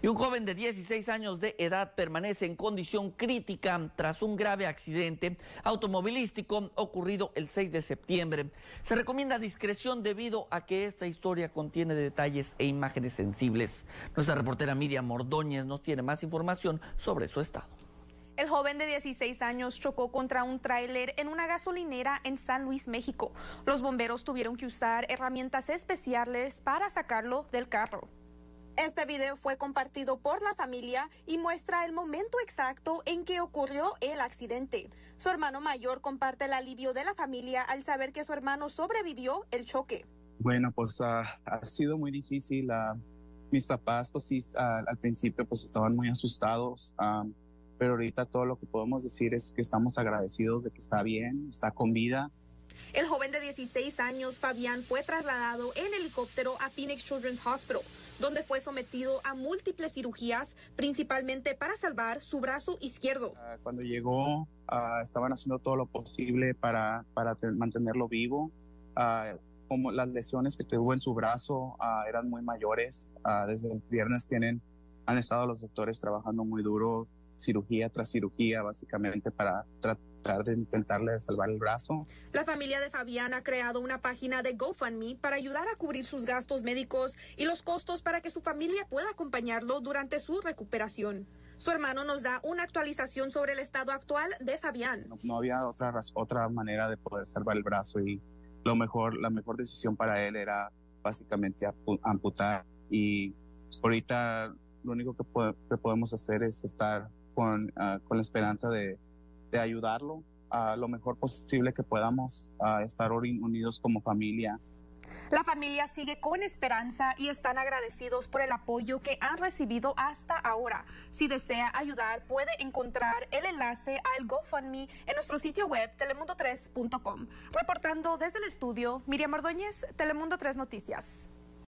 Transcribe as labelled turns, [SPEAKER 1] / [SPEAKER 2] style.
[SPEAKER 1] Y un joven de 16 años de edad permanece en condición crítica tras un grave accidente automovilístico ocurrido el 6 de septiembre. Se recomienda discreción debido a que esta historia contiene detalles e imágenes sensibles. Nuestra reportera Miriam Ordóñez nos tiene más información sobre su estado.
[SPEAKER 2] El joven de 16 años chocó contra un tráiler en una gasolinera en San Luis, México. Los bomberos tuvieron que usar herramientas especiales para sacarlo del carro.
[SPEAKER 3] Este video fue compartido por la familia y muestra el momento exacto en que ocurrió el accidente. Su hermano mayor comparte el alivio de la familia al saber que su hermano sobrevivió el choque.
[SPEAKER 4] Bueno, pues uh, ha sido muy difícil. Uh, mis papás, pues sí, uh, al principio pues estaban muy asustados, pero ahorita todo lo que podemos decir es que estamos agradecidos de que está bien, está con vida
[SPEAKER 3] el joven de 16 años, Fabián, fue trasladado en helicóptero a Phoenix Children's Hospital, donde fue sometido a múltiples cirugías, principalmente para salvar su brazo izquierdo.
[SPEAKER 4] Ah, cuando llegó, ah, estaban haciendo todo lo posible para, mantenerlo vivo. Ah, como las lesiones que tuvo en su brazo eran muy mayores, desde el viernes tienen, han estado los doctores trabajando muy duro, cirugía tras cirugía, básicamente para tratar de intentarle salvar el brazo.
[SPEAKER 3] La familia de Fabián ha creado una página de GoFundMe para ayudar a cubrir sus gastos médicos y los costos para que su familia pueda acompañarlo durante su recuperación. Su hermano nos da una actualización sobre el estado actual de Fabián.
[SPEAKER 4] No, había otra, otra manera de poder salvar el brazo y lo mejor, la mejor decisión para él era básicamente amputar y ahorita lo único que, podemos hacer es estar con, ah, con la esperanza de, de ayudarlo a lo mejor posible que podamos estar unidos como familia.
[SPEAKER 3] La familia sigue con esperanza y están agradecidos por el apoyo que han recibido hasta ahora. Si desea ayudar, puede encontrar el enlace al GoFundMe en nuestro sitio web telemundo3.com. Reportando desde el estudio, Miriam Ordóñez, Telemundo 3 Noticias.